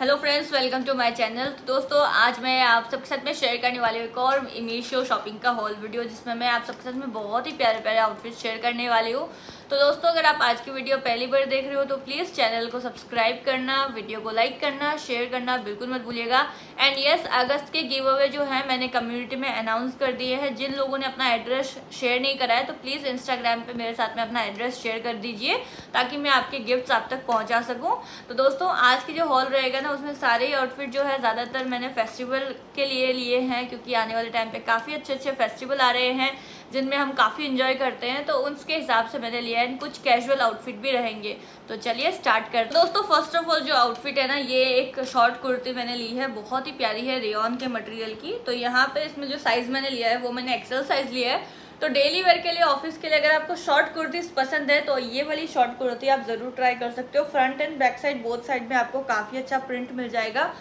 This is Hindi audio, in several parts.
Hello friends welcome to my channel तो दोस्तों, आज मैं आप सबके साथ में शेयर करने वाली हूँ एक और मीशो शॉपिंग का हॉल वीडियो जिसमें मैं आप सबके साथ में बहुत ही प्यारे प्यारे आउटफिट शेयर करने वाली हूँ। तो दोस्तों, अगर आप आज की वीडियो पहली बार देख रहे हो तो प्लीज़ चैनल को सब्सक्राइब करना वीडियो को लाइक करना शेयर करना बिल्कुल मत भूलिएगा। एंड यस अगस्त के गिव अवे जो है, मैंने कम्युनिटी में अनाउंस कर दिए हैं। जिन लोगों ने अपना एड्रेस शेयर नहीं करा है तो प्लीज़ इंस्टाग्राम पे मेरे साथ में अपना एड्रेस शेयर कर दीजिए, ताकि मैं आपके गिफ्ट्स आप तक पहुँचा सकूँ। तो दोस्तों, आज की जो हॉल रहेगा ना, उसमें सारे ही आउटफिट जो है, ज़्यादातर मैंने फेस्टिवल के लिए लिए हैं, क्योंकि आने वाले टाइम पे काफ़ी अच्छे अच्छे फेस्टिवल आ रहे हैं। जिनमें हम काफ़ी इंजॉय करते हैं तो उसके हिसाब से मैंने लिया है। कुछ कैजुअल आउटफिट भी रहेंगे। तो चलिए स्टार्ट करते दोस्तों फ़र्स्ट ऑफ़ ऑल जो आउटफिट है ना, ये एक शॉर्ट कुर्ती मैंने ली है। बहुत ही प्यारी है रेन के मटेरियल की। तो यहाँ पे इसमें जो साइज़ मैंने लिया है, वो मैंने एक्सेल साइज़ लिया है। तो डेली वेयर के लिए ऑफ़िस के लिए अगर आपको शॉर्ट कुर्ती पसंद है तो ये वाली शॉर्ट कुर्ती आप ज़रूर ट्राई कर सकते हो। Front and back side both side में आपको काफ़ी अच्छा प्रिंट मिल जाएगा।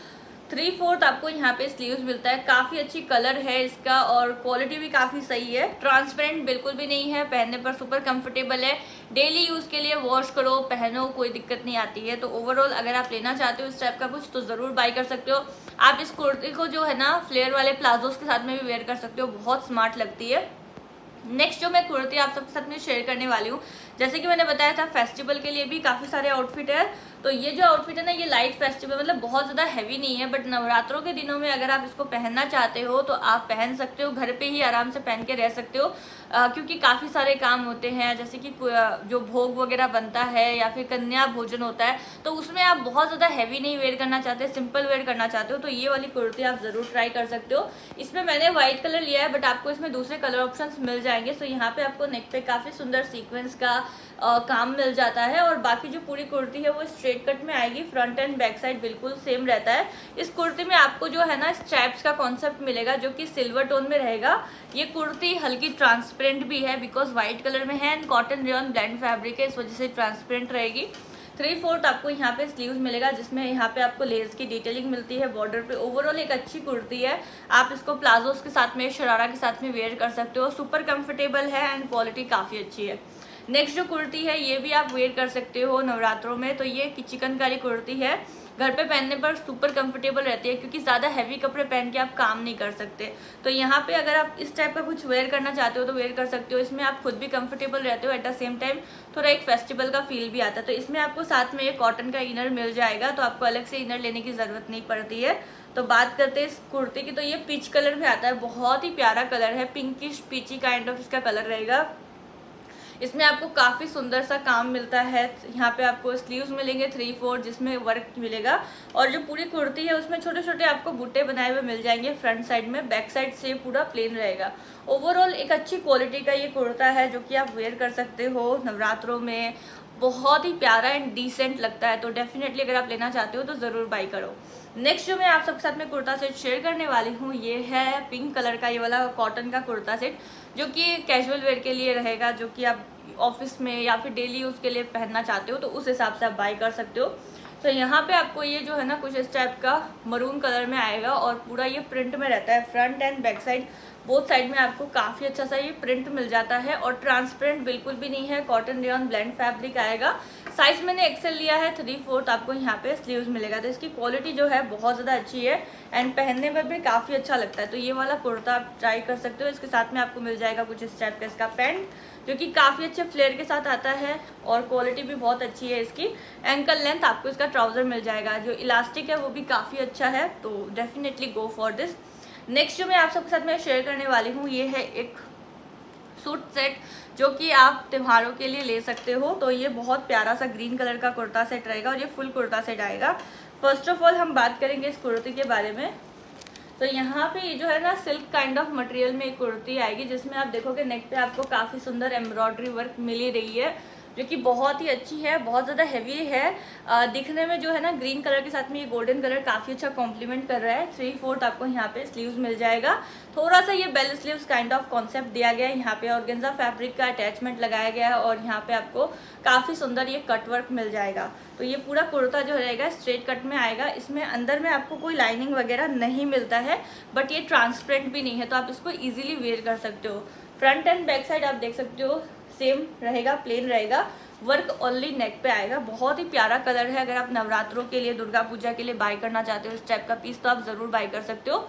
थ्री फोर्थ आपको यहाँ पे स्लीव्स मिलता है। काफ़ी अच्छी कलर है इसका और क्वालिटी भी काफ़ी सही है। ट्रांसपेरेंट बिल्कुल भी नहीं है, पहनने पर सुपर कंफर्टेबल है। डेली यूज़ के लिए वॉश करो, पहनो, कोई दिक्कत नहीं आती है। तो ओवरऑल अगर आप लेना चाहते हो इस टाइप का कुछ तो ज़रूर बाई कर सकते हो। आप इस कुर्ती को जो है ना फ्लेयर वाले प्लाजोस के साथ में भी वेयर कर सकते हो। बहुत स्मार्ट लगती है। नेक्स्ट जो मैं कुर्ती आप सबके साथ में शेयर करने वाली हूँ जैसे कि मैंने बताया था फेस्टिवल के लिए भी काफ़ी सारे आउटफिट है। तो ये जो आउटफिट है ना ये लाइट फेस्टिवल मतलब बहुत ज़्यादा हैवी नहीं है बट नवरात्रों के दिनों में अगर आप इसको पहनना चाहते हो तो आप पहन सकते हो घर पे ही आराम से पहन के रह सकते हो। आ, क्योंकि काफ़ी सारे काम होते हैं जैसे कि जो भोग वगैरह बनता है या फिर कन्या भोजन होता है तो उसमें आप बहुत ज़्यादा हैवी नहीं वेयर करना चाहते सिंपल वेयर करना चाहते हो तो ये वाली कुर्ती आप ज़रूर ट्राई कर सकते हो। इसमें मैंने व्हाइट कलर लिया है बट आपको इसमें दूसरे कलर ऑप्शन मिल जाएँगे तो यहाँ पे आपको नेक पे काफ़ी सुंदर सीक्वेंस का आ, काम मिल जाता है और बाकी जो पूरी कुर्ती है वो स्ट्रेट कट में आएगी फ्रंट एंड बैक साइड बिल्कुल सेम रहता है। इस कुर्ती में आपको जो है ना स्ट्रैप्स का कॉन्सेप्ट मिलेगा जो कि सिल्वर टोन में रहेगा। ये कुर्ती हल्की ट्रांसपेरेंट भी है बिकॉज़ व्हाइट कलर में है and cotton rayon blend fabric है इस वजह से ट्रांसपेरेंट रहेगी। थ्री फोर्थ आपको यहाँ पे स्लीव्स मिलेगा जिसमें यहाँ पे आपको लेस की डिटेलिंग मिलती है बॉर्डर पे। ओवरऑल एक अच्छी कुर्ती है। आप इसको प्लाजोस के साथ में शरारा के साथ में वेयर कर सकते हो। सुपर कंफर्टेबल है एंड क्वालिटी काफ़ी अच्छी है। नेक्स्ट जो कुर्ती है, ये भी आप वेयर कर सकते हो नवरात्रों में। तो ये चिकनकारी कुर्ती है। घर पे पहनने पर सुपर कंफर्टेबल रहती है, क्योंकि ज़्यादा हैवी कपड़े पहन के आप काम नहीं कर सकते। तो यहाँ पे अगर आप इस टाइप का कुछ वेयर करना चाहते हो तो वेयर कर सकते हो। इसमें आप खुद भी कंफर्टेबल रहते हो। एट द सेम टाइम थोड़ा एक फेस्टिवल का फील भी आता है। तो इसमें आपको साथ में एक कॉटन का इनर मिल जाएगा तो आपको अलग से इनर लेने की ज़रूरत नहीं पड़ती है। तो बात करते हैं इस कुर्ती की। तो ये पिच कलर में आता है। बहुत ही प्यारा कलर है। पिंकिश पिची काइंड ऑफ़ इसका कलर रहेगा। इसमें आपको काफ़ी सुंदर सा काम मिलता है। यहाँ पे आपको स्लीव्स मिलेंगे थ्री फोर जिसमें वर्क मिलेगा। और जो पूरी कुर्ती है, उसमें छोटे छोटे आपको बुट्टे बनाए हुए मिल जाएँगे फ्रंट साइड में बैक साइड से पूरा प्लेन रहेगा। ओवरऑल एक अच्छी क्वालिटी का ये कुर्ता है, जो कि आप वेयर कर सकते हो नवरात्रों में। बहुत ही प्यारा एंड डिसेंट लगता है तो डेफिनेटली अगर आप लेना चाहते हो तो ज़रूर बाई करो। नेक्स्ट जो मैं आप सबके साथ में कुर्ता सेट शेयर करने वाली हूँ, ये है पिंक कलर का, ये वाला कॉटन का कुर्ता सेट जो कि कैजुअल वेयर के लिए रहेगा, जो कि आप ऑफ़िस में या फिर डेली यूज़ के लिए पहनना चाहते हो तो उस हिसाब से आप बाई कर सकते हो। तो यहाँ पे आपको ये जो है ना, कुछ इस टाइप का मरून कलर में आएगा और पूरा ये प्रिंट में रहता है front and back side both side में आपको काफ़ी अच्छा सा ये प्रिंट मिल जाता है और ट्रांसपेरेंट बिल्कुल भी नहीं है कॉटन रेन ब्लैंड फैब्रिक आएगा। साइज़ मैंने एक्सेल लिया है थ्री फोर्थ आपको यहाँ पे स्लीव्स मिलेगा। तो इसकी क्वालिटी जो है बहुत ज़्यादा अच्छी है एंड पहनने में भी काफ़ी अच्छा लगता है। तो ये वाला कुर्ता आप ट्राई कर सकते हो। इसके साथ में आपको मिल जाएगा कुछ इस टाइप का इसका पैंट जो कि काफ़ी अच्छे फ्लेयर के साथ आता है और क्वालिटी भी बहुत अच्छी है इसकी। एंकल लेंथ आपको इसका ट्राउज़र मिल जाएगा। जो इलास्टिक है वो भी काफ़ी अच्छा है। तो definitely go for this next जो मैं आप सबके साथ मैं शेयर करने वाली हूँ, ये है एक सूट सेट जो कि आप त्योहारों के लिए ले सकते हो। तो ये बहुत प्यारा सा ग्रीन कलर का कुर्ता सेट रहेगा और ये फुल कुर्ता सेट आएगा। फ़र्स्ट ऑफ़ ऑल हम बात करेंगे इस कुर्ती के बारे में। तो यहाँ पे जो है ना सिल्क काइंड ऑफ़ मटेरियल में एक कुर्ती आएगी, जिसमें आप देखोगे नेक पे आपको काफ़ी सुंदर एम्ब्रॉयडरी वर्क मिली रही है। जो कि बहुत ही अच्छी है बहुत ज़्यादा हैवी है। आ, दिखने में जो है ना ग्रीन कलर के साथ में ये गोल्डन कलर काफ़ी अच्छा कॉम्प्लीमेंट कर रहा है। थ्री फोर्थ आपको यहाँ पे स्लीव्स मिल जाएगा। थोड़ा सा ये bell sleeves kind of concept दिया गया है यहाँ पे और गेंजा फैब्रिक का अटैचमेंट लगाया गया है और यहाँ पे आपको काफ़ी सुंदर ये कट वर्क मिल जाएगा। तो ये पूरा कुर्ता जो रहेगा स्ट्रेट कट में आएगा। इसमें अंदर में आपको कोई लाइनिंग वगैरह नहीं मिलता है बट ये ट्रांसपेरेंट भी नहीं है तो आप इसको ईजिली वेयर कर सकते हो। फ्रंट एंड बैक साइड आप देख सकते हो। सेम रहेगा प्लेन रहेगा। वर्क ओनली नेक पे आएगा। बहुत ही प्यारा कलर है। अगर आप नवरात्रों के लिए, दुर्गा पूजा के लिए बाय करना चाहते हो इस टाइप का पीस तो आप ज़रूर बाय कर सकते हो।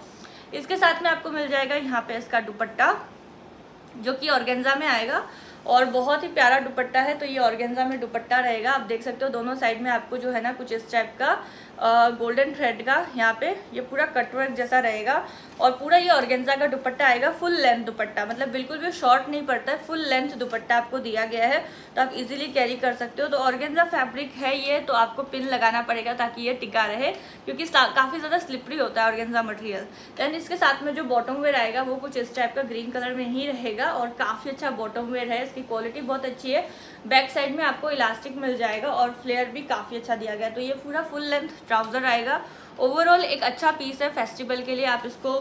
इसके साथ में आपको मिल जाएगा यहाँ पे इसका दुपट्टा, जो कि ऑर्गेन्जा में आएगा। और बहुत ही प्यारा दुपट्टा है तो ये ऑर्गेन्जा में दुपट्टा रहेगा। आप देख सकते हो दोनों साइड में आपको जो है ना, कुछ इस टाइप का गोल्डन थ्रेड का, यहाँ पे ये पूरा कटवर्क जैसा रहेगा और पूरा ये ऑर्गेन्जा का दुपट्टा आएगा फुल लेंथ दुपट्टा। मतलब बिल्कुल भी शॉर्ट नहीं पड़ता है फुल लेंथ दुपट्टा आपको दिया गया है तो आप इजीली कैरी कर सकते हो। तो ऑर्गेन्जा फैब्रिक है ये तो आपको पिन लगाना पड़ेगा ताकि ये टिका रहे, क्योंकि काफ़ी ज़्यादा स्लिपरी होता है ऑर्गेन्जा मटेरियल दैन इसके साथ में जो बॉटम वेयर आएगा, वो कुछ इस टाइप का ग्रीन कलर में ही रहेगा और काफ़ी अच्छा बॉटम वेयर है। इसकी क्वालिटी बहुत अच्छी है। बैक साइड में आपको इलास्टिक मिल जाएगा और फ्लेयर भी काफ़ी अच्छा दिया गया तो ये पूरा फुल लेंथ ट्राउज़र आएगा। ओवरऑल एक अच्छा पीस है फेस्टिवल के लिए, आप इसको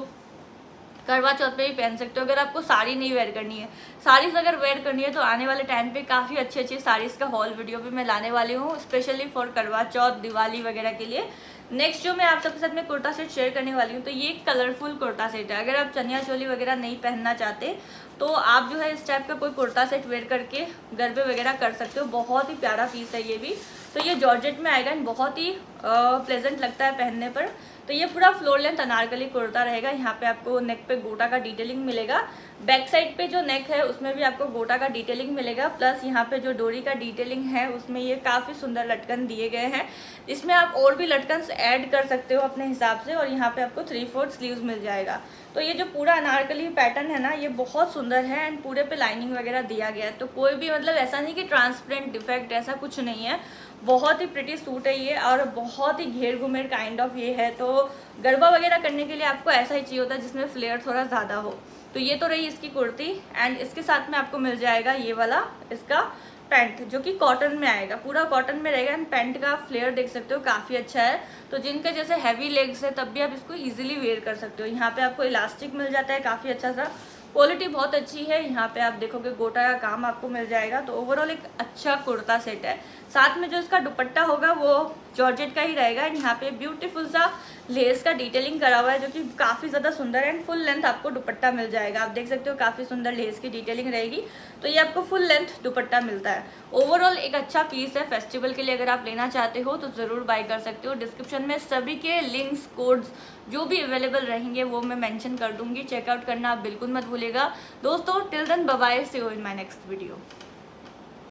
करवा चौथ पे भी पहन सकते हो। अगर आपको साड़ी नहीं वेयर करनी है साड़ीज अगर वेयर करनी है तो आने वाले टाइम पे काफ़ी अच्छी अच्छी साड़ीज़ का हॉल वीडियो भी मैं लाने वाली हूँ स्पेशली फॉर करवा चौथ, दिवाली वगैरह के लिए। नेक्स्ट जो मैं आप सबके साथ में कुर्ता सेट शेयर करने वाली हूँ तो ये एक कलरफुल कुर्ता सेट है। अगर आप चनिया चोली वगैरह नहीं पहनना चाहते तो आप जो है इस टाइप का कोई कुर्ता सेट वेयर करके गरबे वगैरह कर सकते हो। बहुत ही प्यारा पीस है ये भी। तो ये जॉर्जेट में आएगा एंड बहुत ही प्लेजेंट लगता है पहनने पर। तो ये पूरा फ्लोर लेंथ अनारकली कुर्ता रहेगा। यहाँ पे आपको नेक पे गोटा का डिटेलिंग मिलेगा। बैक साइड पे जो नेक है, उसमें भी आपको गोटा का डिटेलिंग मिलेगा। प्लस यहाँ पे जो डोरी का डिटेलिंग है, उसमें ये काफ़ी सुंदर लटकन दिए गए हैं। इसमें आप और भी लटकन ऐड कर सकते हो अपने हिसाब से, और यहाँ पे आपको थ्री फोर्थ स्लीव मिल जाएगा। तो ये जो पूरा अनारकली पैटर्न है ना, ये बहुत सुंदर है एंड पूरे पे लाइनिंग वगैरह दिया गया है। तो कोई भी मतलब ऐसा नहीं कि ट्रांसपेरेंट डिफेक्ट ऐसा कुछ नहीं है। बहुत ही प्रिटी सूट है ये और बहुत ही घेर घुमेर काइंड ऑफ़ ये है। तो गरबा वगैरह करने के लिए आपको ऐसा ही चाहिए होता है जिसमें फ्लेयर थोड़ा ज़्यादा हो। तो ये तो रही इसकी कुर्ती एंड इसके साथ में आपको मिल जाएगा ये वाला, इसका पैंट जो कि कॉटन में आएगा। पूरा कॉटन में रहेगा एंड पैंट का फ्लेयर देख सकते हो, काफ़ी अच्छा है। तो जिनके जैसे हैवी लेग्स है, तब भी आप इसको इजीली वेयर कर सकते हो। यहाँ पे आपको इलास्टिक मिल जाता है, काफ़ी अच्छा सा। क्वालिटी बहुत अच्छी है। यहाँ पे आप देखोगे गोटा का काम आपको मिल जाएगा। तो ओवरऑल एक अच्छा कुर्ता सेट है। साथ में जो इसका दुपट्टा होगा वो जॉर्जेट का ही रहेगा। एंड यहाँ पे ब्यूटीफुल सा लेस का डिटेलिंग करा हुआ है जो कि काफ़ी ज़्यादा सुंदर है एंड फुल लेंथ आपको दुपट्टा मिल जाएगा। आप देख सकते हो काफ़ी सुंदर लेस की डिटेलिंग रहेगी। तो ये आपको फुल लेंथ दुपट्टा मिलता है। ओवरऑल एक अच्छा पीस है फेस्टिवल के लिए अगर आप लेना चाहते हो तो ज़रूर बाय कर सकते हो। डिस्क्रिप्शन में सभी के लिंक्स कोड्स जो भी अवेलेबल रहेंगे वो मैं मैंशन कर दूँगी। चेकआउट करना आप बिल्कुल मत भूलेगा दोस्तों टिल देन बबाई से इन माई नेक्स्ट वीडियो